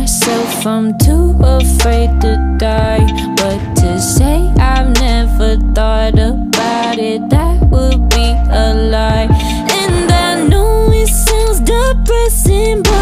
myself I'm too afraid to die. But to say I've never thought about it That would be a lie. And I know it sounds depressing but